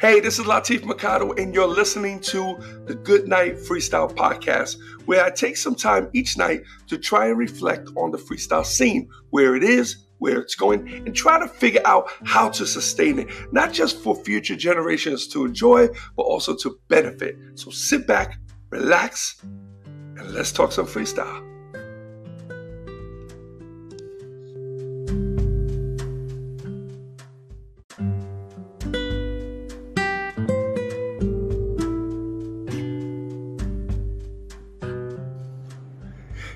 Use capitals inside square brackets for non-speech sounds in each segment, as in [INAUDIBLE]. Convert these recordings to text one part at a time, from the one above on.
Hey, this is Latif Mercado, and you're listening to the Good Night Freestyle Podcast, where I take some time each night to try and reflect on the freestyle scene, where it is, where it's going, and try to figure out how to sustain it, not just for future generations to enjoy, but also to benefit. So sit back, relax, and let's talk some freestyle.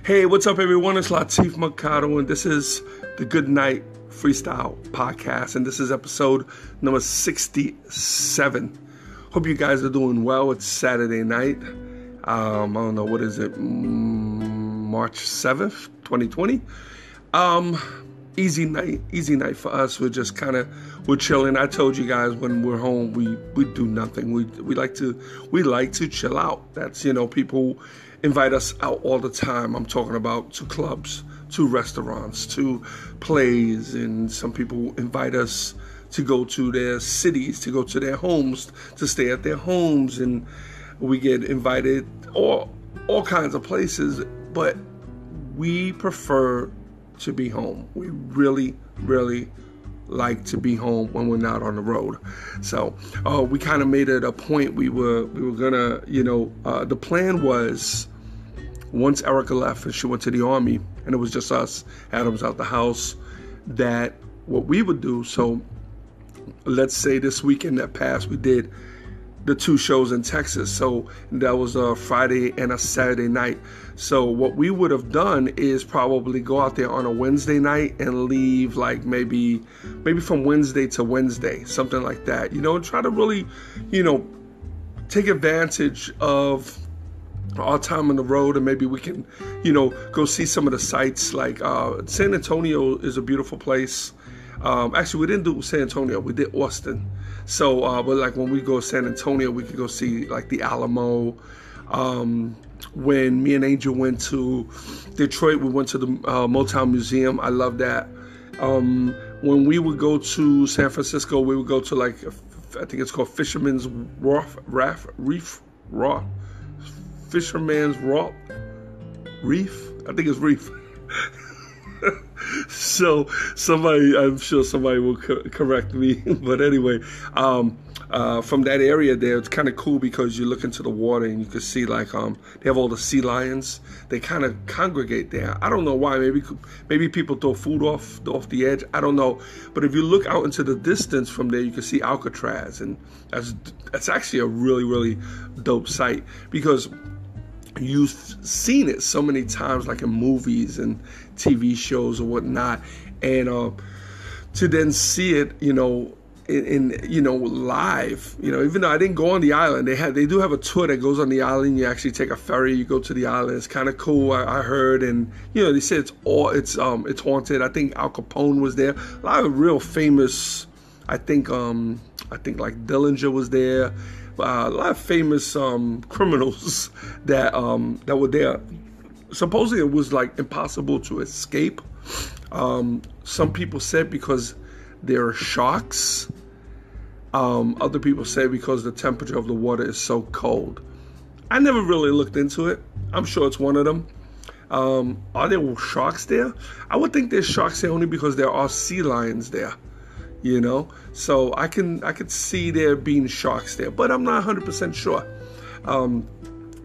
Hey, what's up, everyone? It's Latif Mercado, and this is the Good Night Freestyle Podcast, and this is episode number 67. Hope you guys are doing well. It's Saturday night. Um, I don't know, what is it? March 7th, 2020. Um, easy night, easy night for us. We're just kind of we're chilling. I told you guys when we're home, we we do nothing. We we like to we like to chill out. That's you know people invite us out all the time. I'm talking about to clubs, to restaurants, to plays, and some people invite us to go to their cities, to go to their homes, to stay at their homes, and we get invited all all kinds of places. But we prefer to be home. We really, really like to be home when we're not on the road. So uh, we kind of made it a point. We were we were gonna, you know, uh, the plan was once Erica left and she went to the army and it was just us, Adam's out the house, that what we would do, so let's say this weekend that passed, we did the two shows in Texas. So that was a Friday and a Saturday night. So what we would have done is probably go out there on a Wednesday night and leave like maybe maybe from Wednesday to Wednesday, something like that. You know, and try to really, you know, take advantage of our time on the road and maybe we can you know go see some of the sites. Like uh, san antonio is a beautiful place. Um, actually we didn't do san antonio we did austin. So uh, but like when we go to san antonio we could go see like the alamo. Um, when me and angel went to detroit we went to the uh, motown museum. I love that. Um, when we would go to san francisco we would go to like i think it's called fisherman's Wharf, reef raw Fisherman's Rock Reef. I think it's Reef. [LAUGHS] so somebody, I'm sure somebody will co- correct me. [LAUGHS] but anyway, um, uh, from that area there, it's kind of cool because you look into the water and you can see like um, they have all the sea lions. They kind of congregate there. I don't know why. Maybe maybe people throw food off off the edge. I don't know. But if you look out into the distance from there, you can see Alcatraz, and that's that's actually a really really dope sight because you've seen it so many times, like in movies and TV shows or whatnot, and uh, to then see it, you know, in, in, you know live, you know, even though I didn't go on the island, they had they do have a tour that goes on the island. You actually take a ferry, you go to the island. It's kind of cool. I, I, heard, and you know, they said it's all it's um it's haunted. I think Al Capone was there. A lot of real famous. I think um I think like Dillinger was there uh, a lot of famous um, criminals [LAUGHS] that um, that were there. Supposedly, it was like impossible to escape. Um, some people said because there are sharks. Um, other people say because the temperature of the water is so cold. I never really looked into it. I'm sure it's one of them. Um, are there sharks there? I would think there's sharks there only because there are sea lions there you know. So I can I could see there being sharks there, but I'm not 100% sure. Um,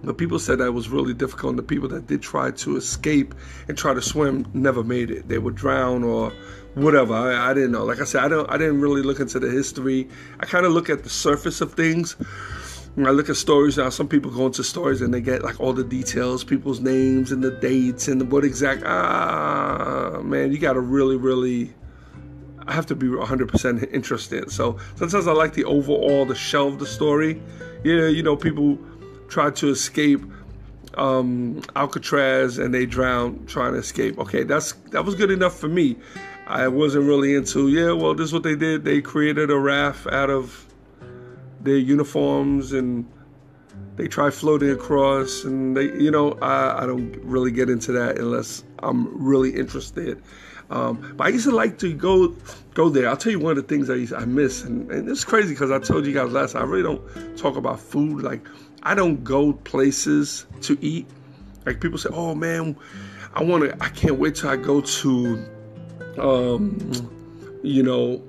but people said that was really difficult, and the people that did try to escape and try to swim never made it. They would drown or whatever. I, I didn't know. Like I said, I don't. I didn't really look into the history. I kind of look at the surface of things. When I look at stories now, some people go into stories and they get like all the details, people's names and the dates and the what exact. Ah, man, you got to really, really I have to be 100% interested. So sometimes I like the overall, the shell of the story. Yeah, you know, people try to escape um, Alcatraz and they drown trying to escape. Okay, that's that was good enough for me. I wasn't really into. Yeah, well, this is what they did. They created a raft out of their uniforms and they try floating across, and they, you know, I, I don't really get into that unless I'm really interested. Um, but I used to like to go go there. I'll tell you one of the things I used, I miss, and, and it's crazy because I told you guys last time. I really don't talk about food. Like I don't go places to eat. Like people say, "Oh man, I want to. I can't wait till I go to, um, you know,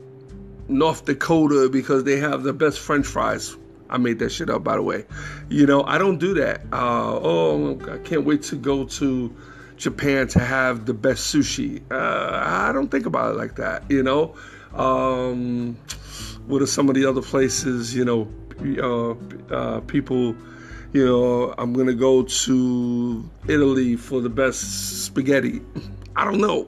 North Dakota because they have the best French fries." I made that shit up, by the way. You know, I don't do that. Uh, oh, I can't wait to go to Japan to have the best sushi. Uh, I don't think about it like that. You know, um, what are some of the other places? You know, uh, uh, people. You know, I'm gonna go to Italy for the best spaghetti. [LAUGHS] I don't know.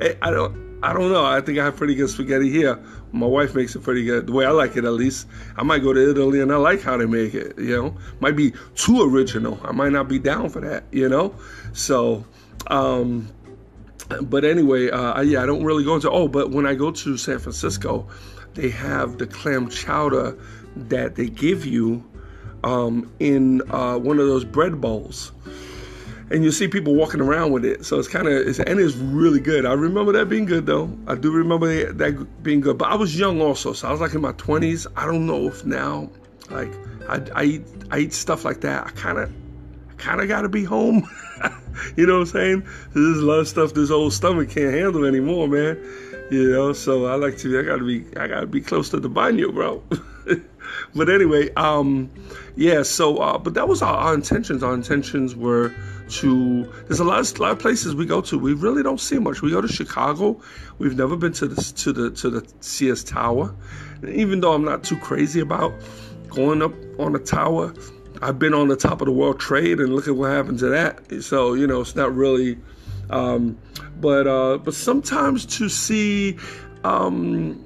[LAUGHS] I don't. I don't know. I think I have pretty good spaghetti here. My wife makes it pretty good, the way I like it at least. I might go to Italy and I like how they make it, you know. Might be too original. I might not be down for that, you know. So, um, but anyway, uh, yeah, I don't really go into. Oh, but when I go to San Francisco, they have the clam chowder that they give you um, in uh, one of those bread bowls and you see people walking around with it. So it's kind of it's and it's really good. I remember that being good though. I do remember that being good. But I was young also, so I was like in my twenties. I don't know if now, like I, I eat I eat stuff like that. I kind of I kind of got to be home. [LAUGHS] [LAUGHS] you know what I'm saying? There's a lot of stuff this old stomach can't handle anymore, man. You know, so I like to. I gotta be. I gotta be close to the baño, bro. [LAUGHS] but anyway, um, yeah. So, uh, but that was our, our intentions. Our intentions were to there's a lot of, lot of places we go to we really don't see much we go to chicago we've never been to the to the to the Sears tower even though i'm not too crazy about going up on a tower i've been on the top of the world trade and look at what happened to that so you know it's not really um, but uh, but sometimes to see um,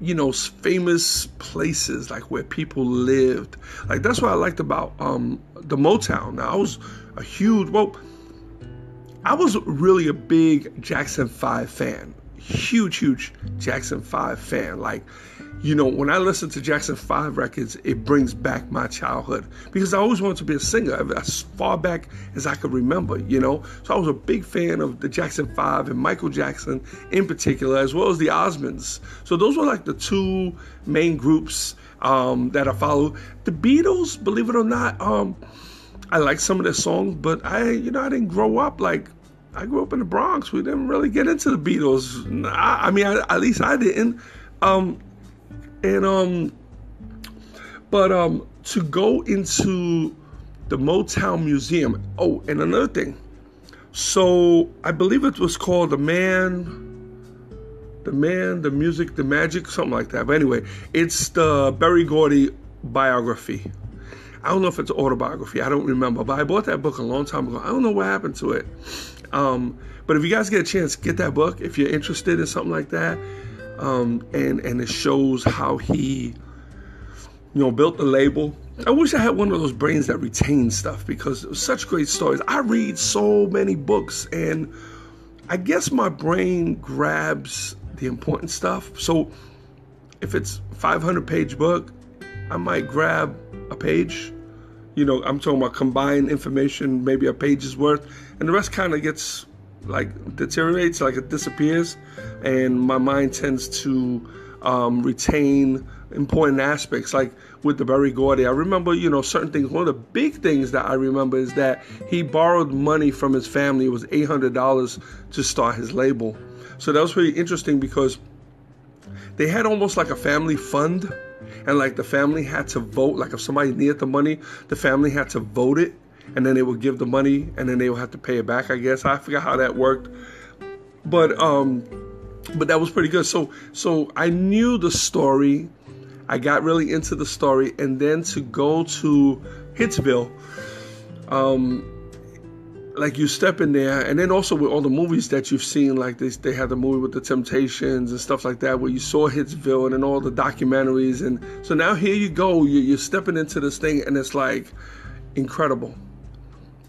you know famous places like where people lived like that's what i liked about um, the motown now i was a huge, well, I was really a big Jackson 5 fan. Huge, huge Jackson 5 fan. Like, you know, when I listen to Jackson 5 records, it brings back my childhood because I always wanted to be a singer as far back as I could remember, you know. So I was a big fan of the Jackson 5 and Michael Jackson in particular, as well as the Osmonds. So those were like the two main groups um, that I followed. The Beatles, believe it or not, um, I like some of their songs, but I, you know, I didn't grow up like I grew up in the Bronx. We didn't really get into the Beatles. I, I mean, I, at least I didn't. Um, and um, but um, to go into the Motown Museum. Oh, and another thing. So I believe it was called the Man, the Man, the Music, the Magic, something like that. But anyway, it's the Berry Gordy biography. I don't know if it's autobiography. I don't remember, but I bought that book a long time ago. I don't know what happened to it. Um, but if you guys get a chance, get that book if you're interested in something like that. Um, and and it shows how he, you know, built the label. I wish I had one of those brains that retains stuff because it was such great stories. I read so many books, and I guess my brain grabs the important stuff. So if it's 500 page book, I might grab a page. You know, I'm talking about combined information, maybe a page's worth, and the rest kind of gets like deteriorates, like it disappears, and my mind tends to um, retain important aspects. Like with the Berry Gordy, I remember, you know, certain things. One of the big things that I remember is that he borrowed money from his family. It was eight hundred dollars to start his label. So that was pretty interesting because they had almost like a family fund and like the family had to vote. Like if somebody needed the money, the family had to vote it, and then they would give the money, and then they would have to pay it back. I guess I forgot how that worked, but um, but that was pretty good. So so I knew the story. I got really into the story, and then to go to Hitsville, um, like you step in there, and then also with all the movies that you've seen, like they they had the movie with the Temptations and stuff like that, where you saw Hitsville, and then all the documentaries, and so now here you go, you're, you're stepping into this thing, and it's like incredible.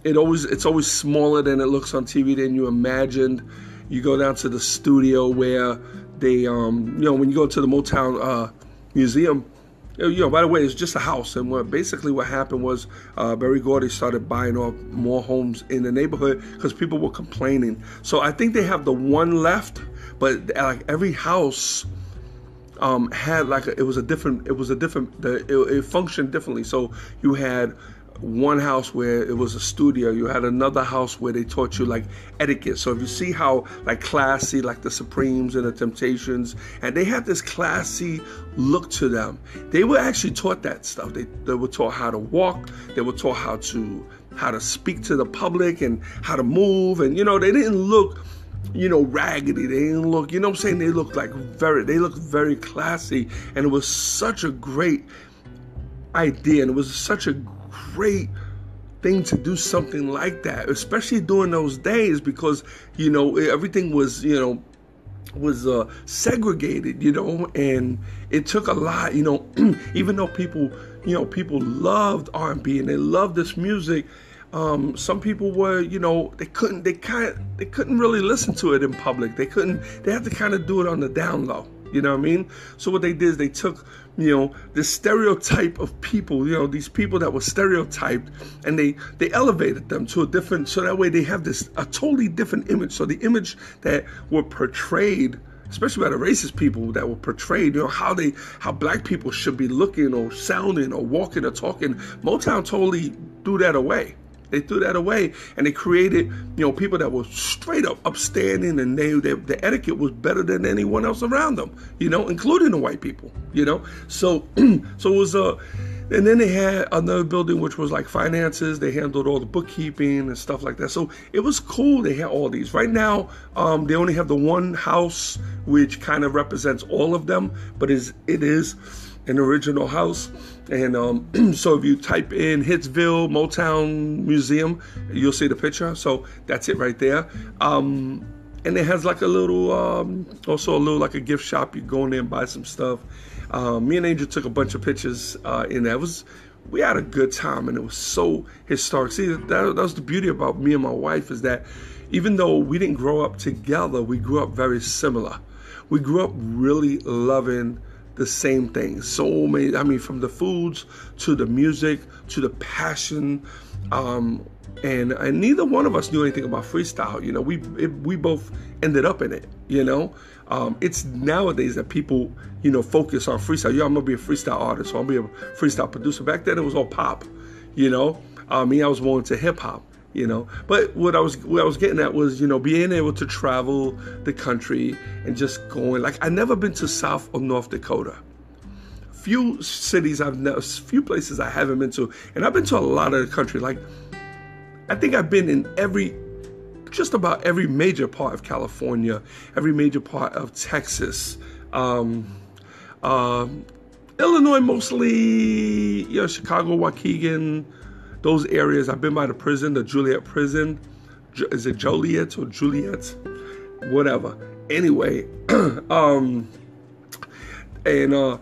It always it's always smaller than it looks on TV than you imagined. You go down to the studio where they, um, you know, when you go to the Motown uh, Museum, you know, by the way, it's just a house, and what basically what happened was uh, Berry Gordy started buying off more homes in the neighborhood because people were complaining. So I think they have the one left, but like every house um, had like a, it was a different it was a different the, it, it functioned differently. So you had one house where it was a studio you had another house where they taught you like etiquette so if you see how like classy like the supremes and the temptations and they had this classy look to them they were actually taught that stuff they, they were taught how to walk they were taught how to how to speak to the public and how to move and you know they didn't look you know, raggedy. They didn't look, you know I'm saying? They looked like very, they looked very classy. And it was such a great idea. And it was such a great thing to do something like that, especially during those days because, you know, everything was, you know, was uh, segregated, you know, and it took a lot, you know, [CLEARS THROAT] even though people, you know, people loved R&B and they loved this music, um, some people were, you know, they couldn't, they kind, they couldn't really listen to it in public. They couldn't, they had to kind of do it on the down low. You know what I mean? So what they did is they took, you know, this stereotype of people, you know, these people that were stereotyped, and they they elevated them to a different. So that way they have this a totally different image. So the image that were portrayed especially by the racist people that were portrayed, you know, how they how black people should be looking or sounding or walking or talking. Motown totally threw that away. They threw that away and they created, you know, people that were straight up upstanding and they, they the etiquette was better than anyone else around them, you know, including the white people, you know. So [CLEARS THROAT] so it was a uh, and then they had another building which was like finances. They handled all the bookkeeping and stuff like that. So it was cool. They had all these. Right now, um, they only have the one house which kind of represents all of them, but is it is an original house. And um, [CLEARS THROAT] so if you type in Hitsville Motown Museum, you'll see the picture. So that's it right there. Um, and it has like a little, um, also a little like a gift shop. You go in there and buy some stuff. Um, me and Angel took a bunch of pictures uh, in there. It was we had a good time and it was so historic. See, that, that was the beauty about me and my wife is that even though we didn't grow up together, we grew up very similar. We grew up really loving the same thing. So I mean, from the foods to the music to the passion. Um, and, and neither one of us knew anything about freestyle. You know, we it, we both ended up in it. You know, um, it's nowadays that people you know focus on freestyle. Yeah, I'm gonna be a freestyle artist, so I'll be a freestyle producer. Back then, it was all pop. You know, uh, me, I was more into hip hop you know. But what I was what I was getting at was, you know, being able to travel the country and just going. Like I never been to South or North Dakota. Few cities I've never, few places I haven't been to, and I've been to a lot of the country. Like I think I've been in every, just about every major part of California, every major part of Texas. Um, uh, Illinois mostly, you know, Chicago, Waukegan, those areas. I've been by the prison, the Juliet prison. Is it Joliet or Juliet? Whatever. Anyway, [CLEARS THROAT] um, and uh,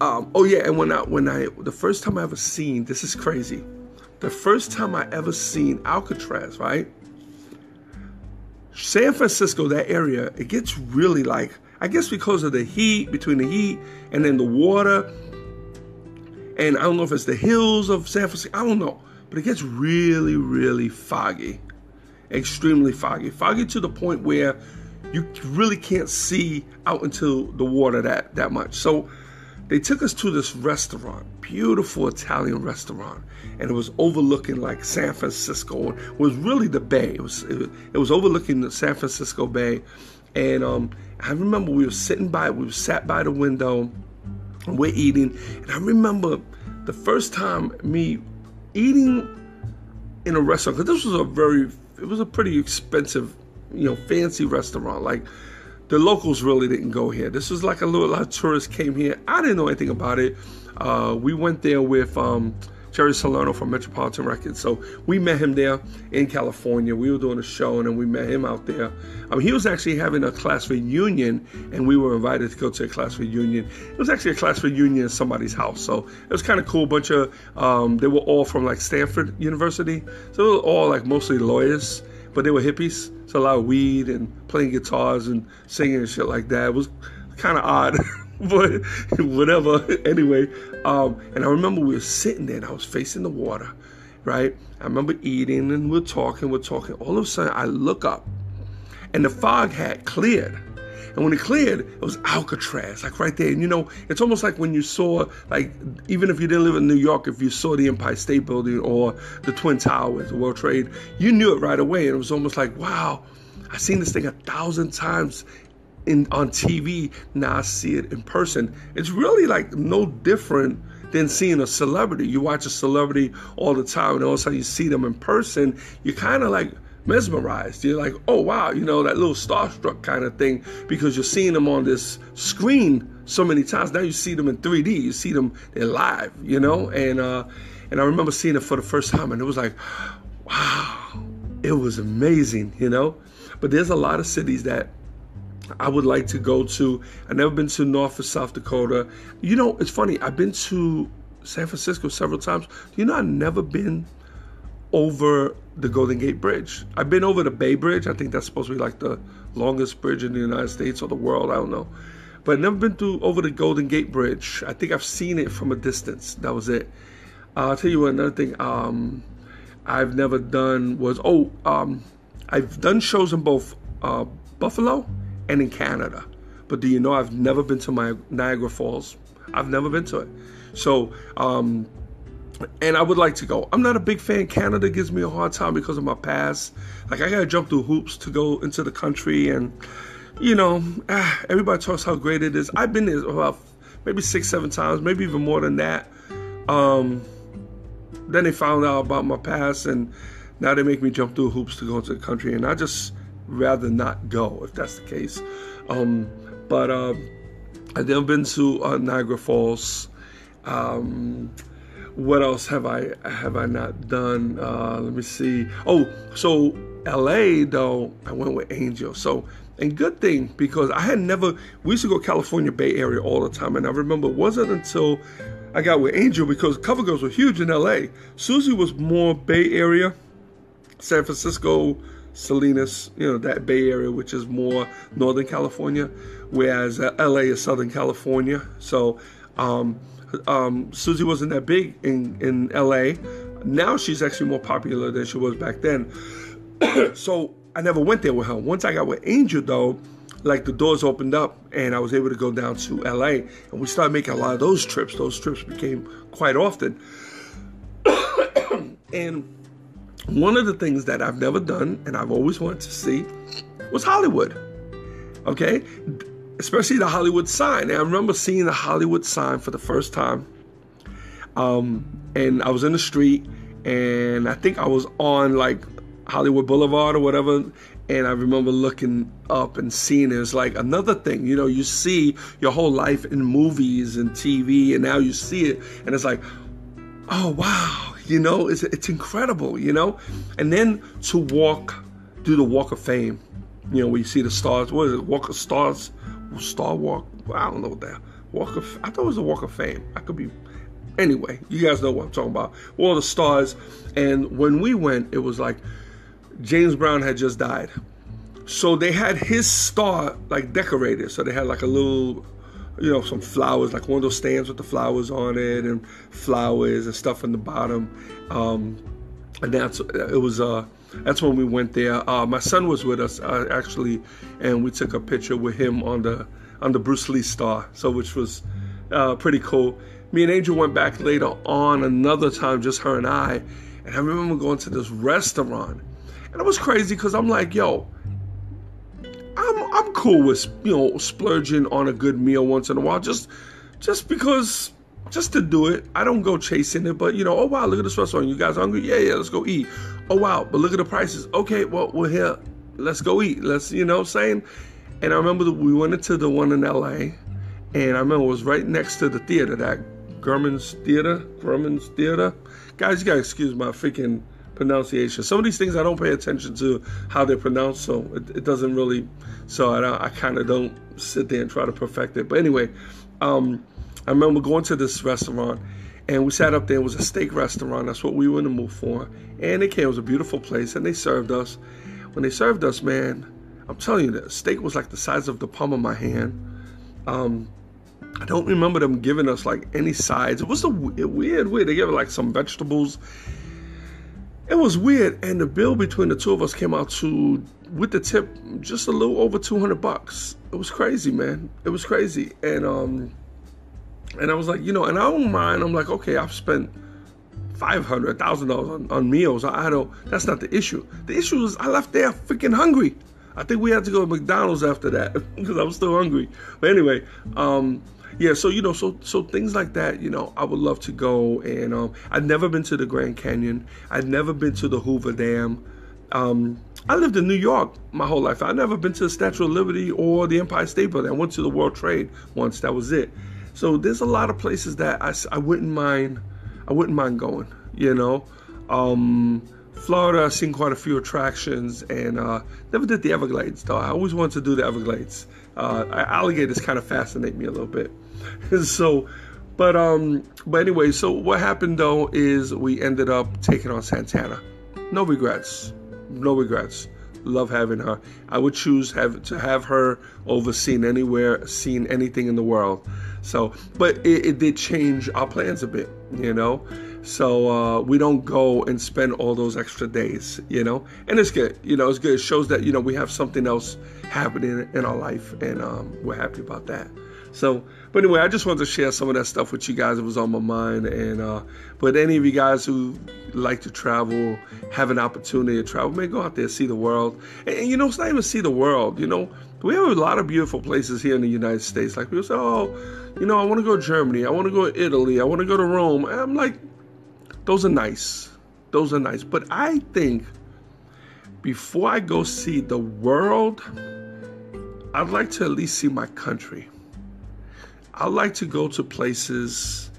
um, oh yeah, and when I when I the first time I ever seen this is crazy, the first time I ever seen Alcatraz, right? San Francisco, that area, it gets really like I guess because of the heat, between the heat and then the water and I don't know if it's the hills of San Francisco. I don't know. But it gets really, really foggy. Extremely foggy. Foggy to the point where you really can't see out into the water that, that much. So they took us to this restaurant, beautiful Italian restaurant, and it was overlooking like San Francisco. It was really the bay. It was it, it was overlooking the San Francisco Bay, and um, I remember we were sitting by, we sat by the window, we're eating. And I remember the first time me eating in a restaurant, because this was a very, it was a pretty expensive, you know, fancy restaurant. Like the locals really didn't go here. This was like a little, a lot of tourists came here. I didn't know anything about it. Uh, we went there with, um, Jerry Salerno from Metropolitan Records. So we met him there in California. We were doing a show and then we met him out there. Um, he was actually having a class reunion and we were invited to go to a class reunion. It was actually a class reunion at somebody's house. So it was kind of cool. Bunch of, um, they were all from like Stanford University. So they were all like mostly lawyers, but they were hippies. So a lot of weed and playing guitars and singing and shit like that. It was kind of odd, [LAUGHS] but whatever. Anyway, um, and I remember we were sitting there and I was facing the water, right? I remember eating and we're talking, we're talking. All of a sudden, I look up and the fog had cleared. And when it cleared, it was Alcatraz, like right there. And you know, it's almost like when you saw, like, even if you didn't live in New York, if you saw the Empire State Building or the Twin Towers, the World Trade, you knew it right away. And it was almost like, wow, I've seen this thing a thousand times in on TV. Now I see it in person. It's really like no different than seeing a celebrity. You watch a celebrity all the time, and all of a sudden you see them in person. you're kind of like mesmerized. You're like, oh wow, you know that little starstruck kind of thing because you're seeing them on this screen so many times. Now you see them in 3D. You see them they're live, you know. And uh, and I remember seeing it for the first time, and it was like, wow, it was amazing, you know. But there's a lot of cities that I would like to go to. I've never been to North or South Dakota. You know, it's funny. I've been to San Francisco several times. You know, I've never been over the Golden Gate Bridge. I've been over the Bay Bridge. I think that's supposed to be like the longest bridge in the United States or the world. I don't know. But I've never been through over the Golden Gate Bridge. I think I've seen it from a distance. That was it. Uh, I'll tell you another thing um, I've never done was, oh, um, I've done shows in both uh, Buffalo and in Canada. But do you know I've never been to my Niagara Falls? I've never been to it. So, um, and I would like to go. I'm not a big fan. Canada gives me a hard time because of my past. Like I gotta jump through hoops to go into the country, and you know, ah, everybody talks how great it is. I've been there about maybe six, seven times, maybe even more than that. Um, then they found out about my past, and now they make me jump through hoops to go into the country, and I just rather not go if that's the case. Um, but uh, I've never been to uh, Niagara Falls. Um, what else have I have I not done? Uh, let me see. Oh, so L.A. though I went with Angel. So and good thing because I had never. We used to go California Bay Area all the time, and I remember it wasn't until I got with Angel because Cover Girls were huge in L.A. Suzy was more Bay Area, San Francisco, Salinas, you know, that Bay Area, which is more Northern California, whereas uh, LA is Southern California. So um, um, Suzy wasn't that big in, in LA. Now she's actually more popular than she was back then. [CLEARS THROAT] so I never went there with her. Once I got with Angel, though, like the doors opened up and I was able to go down to LA and we started making a lot of those trips. Those trips became quite often. [CLEARS THROAT] and one of the things that I've never done and I've always wanted to see was Hollywood. Okay? especially the Hollywood sign. And I remember seeing the Hollywood sign for the first time. Um, and I was in the street, and I think I was on like Hollywood Boulevard or whatever. And I remember looking up and seeing it. It's like another thing, you know, you see your whole life in movies and TV, and now you see it, and it's like, oh wow, you know, it's it's incredible, you know. And then to walk, do the Walk of Fame, you know, where you see the stars. What is it? Walk of Stars Star Walk. I don't know what that Walk of. I thought it was a Walk of Fame. I could be. Anyway, you guys know what I'm talking about. All the stars, and when we went, it was like James Brown had just died, so they had his star like decorated. So they had like a little, you know, some flowers, like one of those stands with the flowers on it, and flowers and stuff in the bottom. Um, and that's it was uh that's when we went there. Uh, my son was with us uh, actually, and we took a picture with him on the on the Bruce Lee star, so which was uh, pretty cool. Me and Angel went back later on another time, just her and I, and I remember going to this restaurant, and it was crazy because I'm like, yo, cool with you know splurging on a good meal once in a while, just just because just to do it. I don't go chasing it, but you know, oh wow, look at this restaurant. You guys hungry? Yeah, yeah, let's go eat. Oh wow, but look at the prices. Okay, well we're here. Let's go eat. Let's you know what I'm saying. And I remember that we went into the one in LA, and I remember it was right next to the theater, that Grauman's Theater, Grauman's Theater. Guys, you gotta excuse my freaking pronunciation. Some of these things I don't pay attention to how they're pronounced, so it, it doesn't really. So I, I kind of don't sit there and try to perfect it. But anyway, um, I remember going to this restaurant and we sat up there. It was a steak restaurant. That's what we were in the mood for. And it came. It was a beautiful place, and they served us. When they served us, man, I'm telling you, the steak was like the size of the palm of my hand. Um, I don't remember them giving us like any sides. It was a weird, weird. They gave like some vegetables. It was weird, and the bill between the two of us came out to, with the tip, just a little over two hundred bucks. It was crazy, man. It was crazy, and um, and I was like, you know, and I don't mind. I'm like, okay, I've spent five hundred thousand dollars on meals. I, I don't. That's not the issue. The issue is I left there freaking hungry. I think we had to go to McDonald's after that [LAUGHS] because I was still hungry. But anyway, um, yeah. So you know, so so things like that. You know, I would love to go. And um, I've never been to the Grand Canyon. I've never been to the Hoover Dam. Um, I lived in New York my whole life. I've never been to the Statue of Liberty or the Empire State Building. I went to the World Trade once. That was it. So there's a lot of places that I, I wouldn't mind. I wouldn't mind going. You know. Um, Florida, I've seen quite a few attractions and uh, never did the Everglades though. I always wanted to do the Everglades. Uh, alligators kind of fascinate me a little bit. [LAUGHS] so, but um, but anyway, so what happened though is we ended up taking on Santana. No regrets, no regrets. Love having her. I would choose have to have her over seeing anywhere, seeing anything in the world. So, but it, it did change our plans a bit, you know. So uh, we don't go and spend all those extra days, you know. And it's good, you know. It's good. It shows that you know we have something else happening in our life, and um, we're happy about that. So, but anyway, I just wanted to share some of that stuff with you guys. It was on my mind, and uh, but any of you guys who like to travel, have an opportunity to travel, may go out there see the world. And, and you know, it's not even see the world. You know, we have a lot of beautiful places here in the United States. Like people say, oh, you know, I want to go to Germany, I want to go to Italy, I want to go to Rome. And I'm like, those are nice. Those are nice. But I think before I go see the world, I'd like to at least see my country. I'd like to go to places.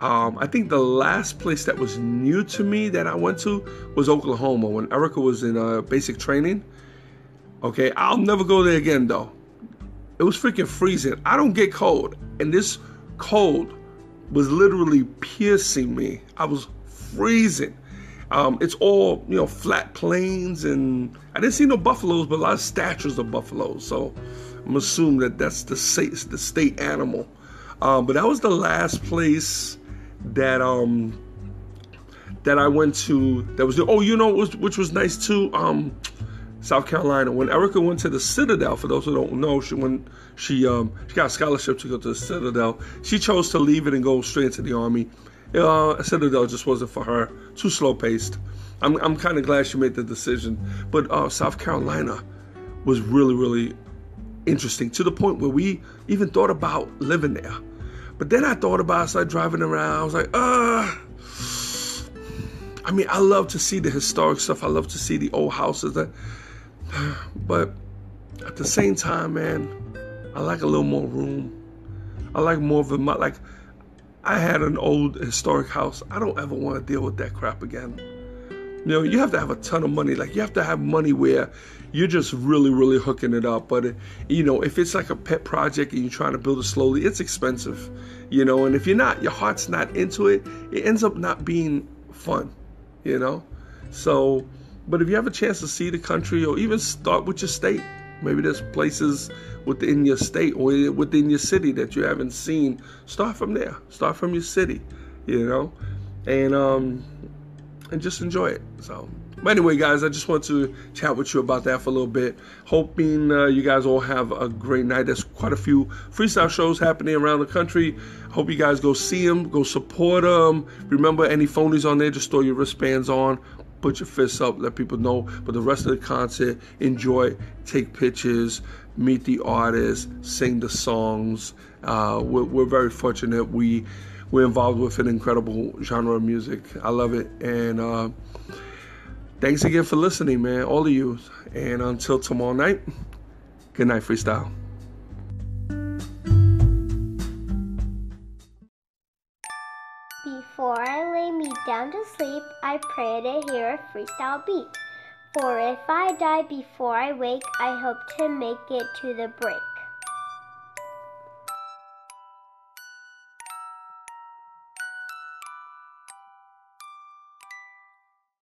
Um, I think the last place that was new to me that I went to was Oklahoma when Erica was in uh, basic training. Okay, I'll never go there again though. It was freaking freezing. I don't get cold, and this cold was literally piercing me. I was freezing. Um, it's all you know, flat plains, and I didn't see no buffaloes, but a lot of statues of buffaloes. So I'm assuming that that's the state, the state animal. Um, but that was the last place that um that I went to. That was the, oh, you know, was, which was nice too. Um, South Carolina. When Erica went to the Citadel, for those who don't know, she when she um, she got a scholarship to go to the Citadel. She chose to leave it and go straight into the army. Uh, Citadel just wasn't for her. Too slow paced. I'm I'm kind of glad she made the decision. But uh, South Carolina was really really interesting to the point where we even thought about living there. But then I thought about, I started driving around. I was like, uh. I mean, I love to see the historic stuff. I love to see the old houses. But at the same time, man, I like a little more room. I like more of a like. I had an old historic house. I don't ever want to deal with that crap again. You know, you have to have a ton of money. Like you have to have money where you're just really, really hooking it up. But you know, if it's like a pet project and you're trying to build it slowly, it's expensive. You know, and if you're not, your heart's not into it, it ends up not being fun. You know, so but if you have a chance to see the country or even start with your state, maybe there's places within your state or within your city that you haven't seen, start from there. Start from your city, you know, and um, and just enjoy it. So, but anyway, guys, I just want to chat with you about that for a little bit. Hoping uh, you guys all have a great night. There's quite a few freestyle shows happening around the country. Hope you guys go see them, go support them. Remember, any phonies on there, just throw your wristbands on put your fists up, let people know. But the rest of the concert, enjoy, take pictures, meet the artists, sing the songs. Uh, we're, we're, very fortunate. We we're involved with an incredible genre of music. I love it, and uh, thanks again for listening, man, all of you. And until tomorrow night, good night, freestyle. To sleep, I pray to hear a freestyle beat. For if I die before I wake, I hope to make it to the break.